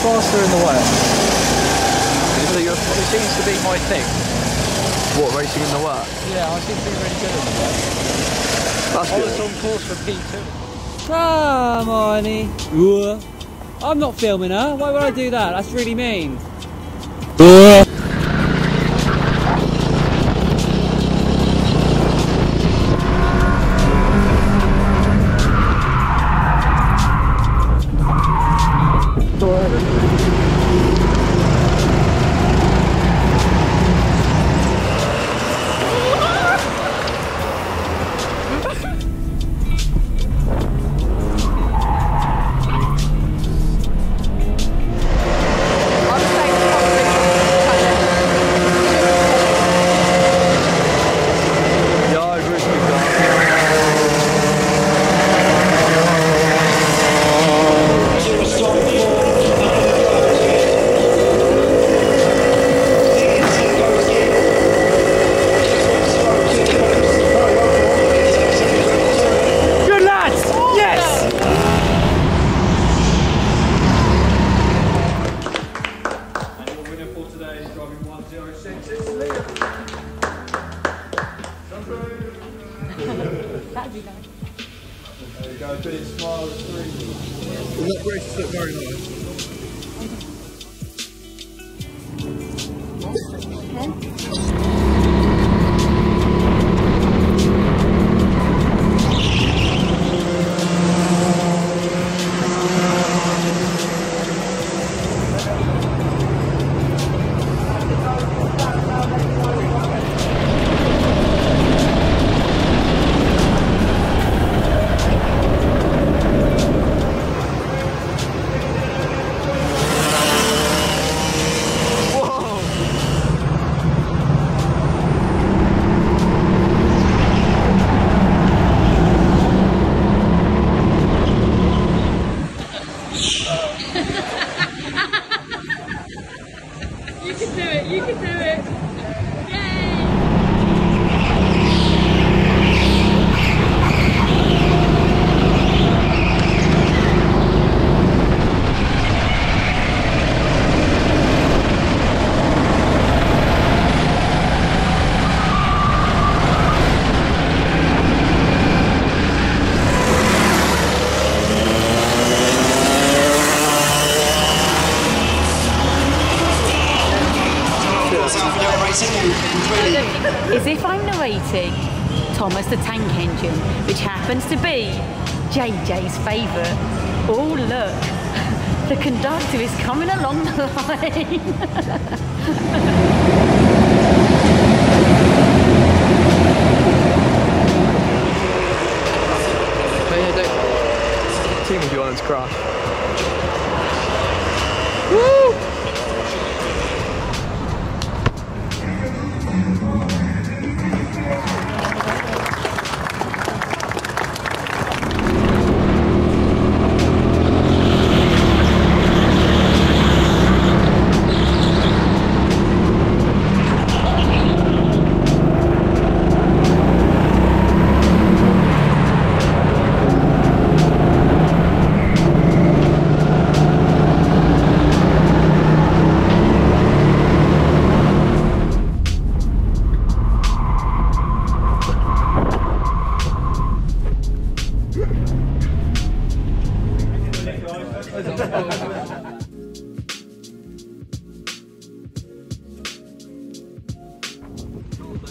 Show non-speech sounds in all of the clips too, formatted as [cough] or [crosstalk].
I was faster in the wet. So you're, it seems to be my thing. What, racing in the wet? Yeah, I seem to be really good in the wet. That's I good. was on course for P2. Come on, Ua. I'm not filming her. Why would I do that? That's really mean. There you go, big smile, three. Look, Grace look very nice. You can do [laughs] As if I'm narrating Thomas the Tank Engine, which happens to be JJ's favourite. Oh, look, [laughs] the conductor is coming along the line. [laughs] Team of Johannes crash.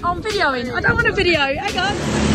I'm videoing. I don't want a video. Hang on.